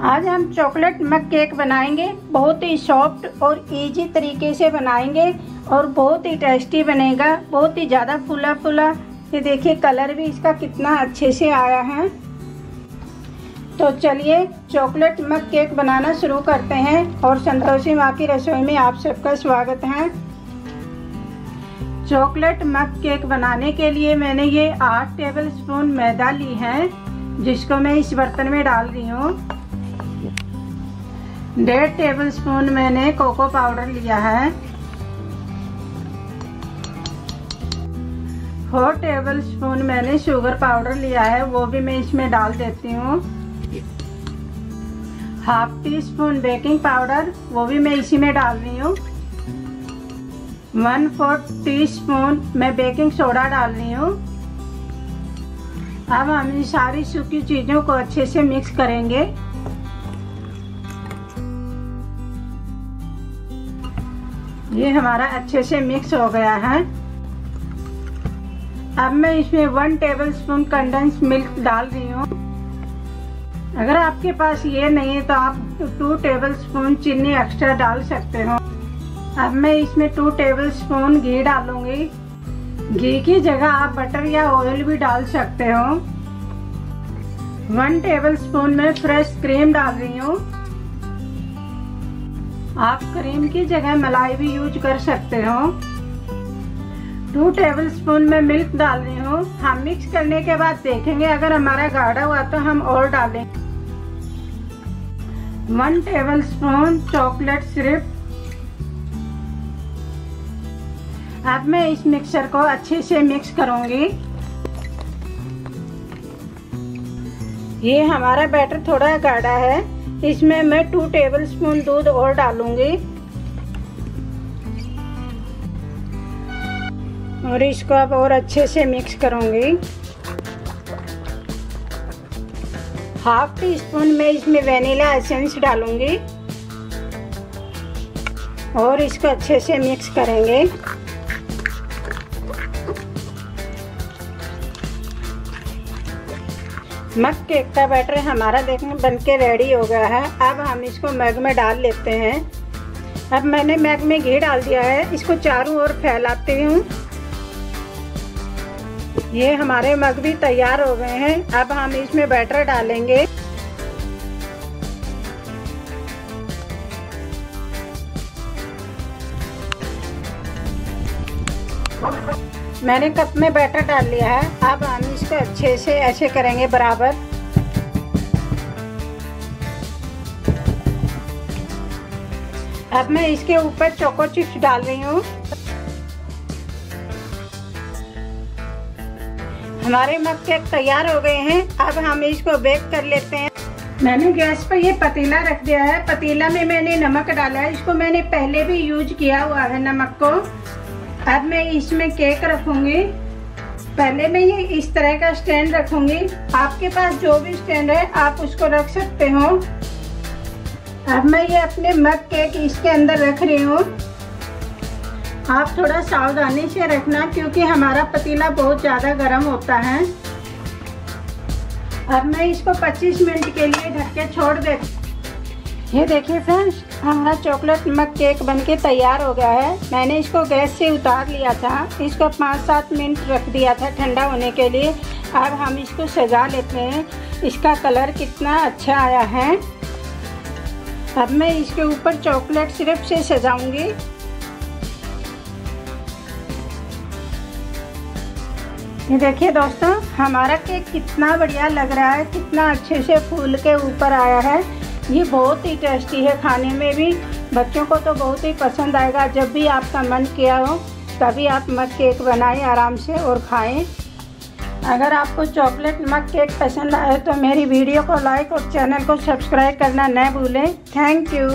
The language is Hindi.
आज हम चॉकलेट मक केक बनाएँगे। बहुत ही सॉफ्ट और इजी तरीके से बनाएँगे और बहुत ही टेस्टी बनेगा। बहुत ही ज़्यादा फूला फूला ये देखिए कलर भी इसका कितना अच्छे से आया है। तो चलिए, चॉकलेट मक केक बनाना शुरू करते हैं और संतोषी माँ की रसोई में आप सबका स्वागत है। चॉकलेट मक केक बनाने के लिए मैंने ये आठ टेबल स्पून मैदा ली है, जिसको मैं इस बर्तन में डाल रही हूँ। डेढ़ टेबल स्पून मैंने कोको पाउडर लिया है। फोर टेबल स्पून मैंने शुगर पाउडर लिया है, वो भी मैं इसमें डाल देती हूँ। Half teaspoon baking powder, वो भी मैं इसी में डाल रही हूँ। वन फोर्थ टी स्पून मैं बेकिंग सोडा डाल रही हूँ। अब हम इन सारी सूखी चीज़ों को अच्छे से मिक्स करेंगे। ये हमारा अच्छे से मिक्स हो गया है। अब मैं इसमें one tablespoon condense milk डाल रही हूँ। अगर आपके पास ये नहीं है तो आप टू टेबल स्पून चीनी एक्स्ट्रा डाल सकते हो। अब मैं इसमें टू टेबल स्पून घी डालूँगी। घी की जगह आप बटर या ऑयल भी डाल सकते हो। वन टेबल स्पून में फ्रेश क्रीम डाल रही हूँ। आप क्रीम की जगह मलाई भी यूज़ कर सकते हो। टू टेबल स्पून में मिल्क डाल रही हूँ। हम मिक्स करने के बाद देखेंगे, अगर हमारा गाढ़ा हुआ तो हम और डालें। One tablespoon chocolate syrup अब मैं इस मिक्सर को अच्छे से मिक्स करूँगी। ये हमारा बैटर थोड़ा गाढ़ा है। इसमें मैं टू टेबल स्पून दूध और डालूँगी। और इसको अब और अच्छे से मिक्स करूँगी। हाफ़ टी स्पून में इसमें वेनिला एसेंस डालूँगी। और इसको अच्छे से मिक्स करेंगे। मग केक का बैटर हमारा देखने बन के रेडी हो गया है। अब हम इसको मैग में डाल लेते हैं। अब मैंने मैग में घी डाल दिया है। इसको चारों ओर फैलाती हूँ। ये हमारे मग भी तैयार हो गए हैं। अब हम इसमें बैटर डालेंगे। मैंने कप में बैटर डाल लिया है। अब हम इसको अच्छे से ऐसे करेंगे बराबर। अब मैं इसके ऊपर चोको चिप्स डाल रही हूँ। हमारे मग केक तैयार हो गए हैं। अब हम इसको बेक कर लेते हैं। मैंने गैस पर ये पतीला रख दिया है। पतीला में मैंने नमक डाला है। इसको मैंने पहले भी यूज़ किया हुआ है नमक को। अब मैं इसमें केक रखूँगी। पहले मैं ये इस तरह का स्टैंड रखूँगी। आपके पास जो भी स्टैंड है, आप उसको रख सकते हो। अब मैं ये अपने मग केक इसके अंदर रख रही हूँ। आप थोड़ा सावधानी से रखना, क्योंकि हमारा पतीला बहुत ज़्यादा गर्म होता है। अब मैं इसको 25 मिनट के लिए ढक के छोड़ देती ये देखिए फ्रेंड्स हमारा चॉकलेट मग केक बनके तैयार हो गया है। मैंने इसको गैस से उतार लिया था। इसको पाँच सात मिनट रख दिया था ठंडा होने के लिए। अब हम इसको सजा लेते हैं। इसका कलर कितना अच्छा आया है। अब मैं इसके ऊपर चॉकलेट सिरप से सजाऊँगी। ये देखिए दोस्तों, हमारा केक कितना बढ़िया लग रहा है। कितना अच्छे से फूल के ऊपर आया है। ये बहुत ही टेस्टी है खाने में भी। बच्चों को तो बहुत ही पसंद आएगा। जब भी आपका मन किया हो, तभी आप मक केक बनाएँ आराम से और खाएँ। अगर आपको चॉकलेट मक केक पसंद आए तो मेरी वीडियो को लाइक और चैनल को सब्सक्राइब करना न भूलें। Thank you.